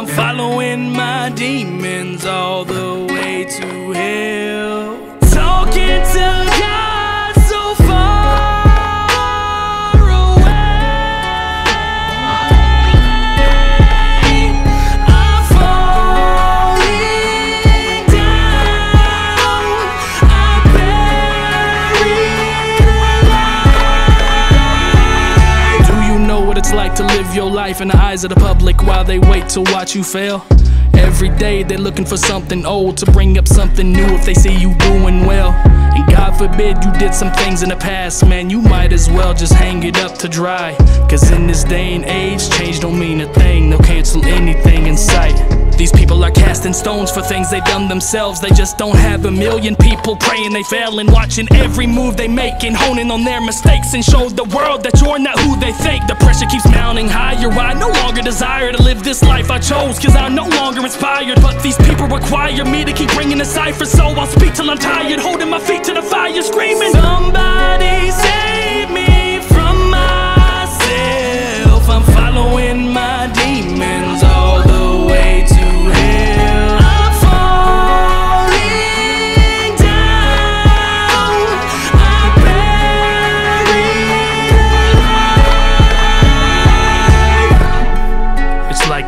I'm following my demons all the way to hell. It's like to live your life in the eyes of the public while they wait to watch you fail? Every day they're looking for something old to bring up something new if they see you doing well. And God forbid you did some things in the past, man, you might as well just hang it up to dry. Cause in this day and age, change don't mean a thing, they'll cancel anything in sight. People are casting stones for things they've done themselves. They just don't have a million people praying they fail and watching every move they make and honing on their mistakes and show the world that you're not who they think. The pressure keeps mounting higher. I no longer desire to live this life I chose because I'm no longer inspired. But these people require me to keep bringing the cipher, so I'll speak till I'm tired, holding my feet to the fire, screaming. Somebody save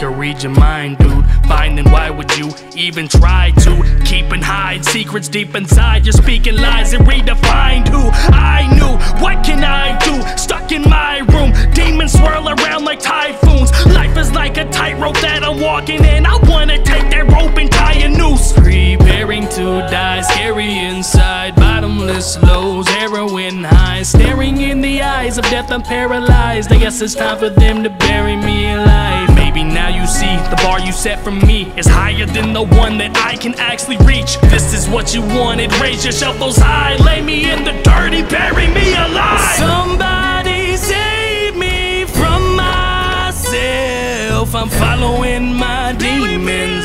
a read your mind, dude. Finding why would you even try to keep and hide secrets deep inside? You're speaking lies and redefined who I knew. What can I do? Stuck in my room, demons swirl around like typhoons. Life is like a tightrope that I'm walking in. I wanna take that rope and tie a noose. Preparing to die, scary inside. Bottomless lows, heroin highs. Staring in the eyes of death, I'm paralyzed. I guess it's time for them to bury me alive. Bar you set for me is higher than the one that I can actually reach. This is what you wanted. Raise your shovels high, lay me in the dirty, bury me alive. Somebody save me from myself. I'm following my demons